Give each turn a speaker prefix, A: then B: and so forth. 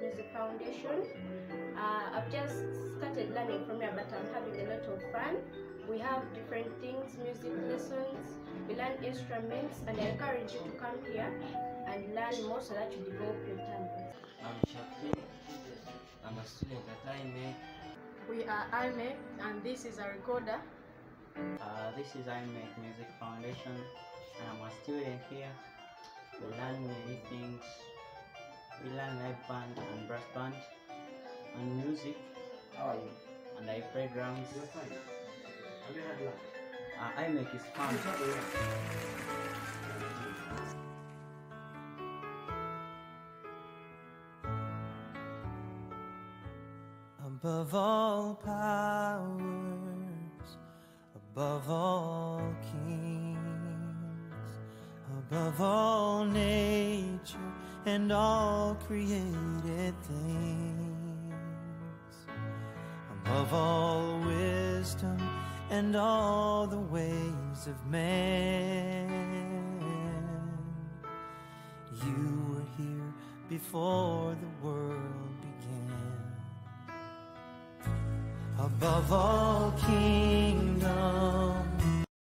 A: Music Foundation. Uh, I've just started learning from here, but I'm having a lot of fun. We have different things, music lessons, we learn instruments, and I encourage you to come here and learn more so that you develop your talents.
B: I'm Shafi. I'm a student at AIMEC.
C: We are AIMEC and this is a recorder.
D: Uh, this is AIMEC Music Foundation and I'm a student here. We learn many things. We learn live band and brass band and music.
B: How are you?
D: And I play drums.
B: You're fine. Have you had lunch?
D: Uh, AIMEC is fun.
E: Above all powers, above all kings, above all nature and all created things, above all wisdom and all the ways of man. You were here before the world began. Above all kingdoms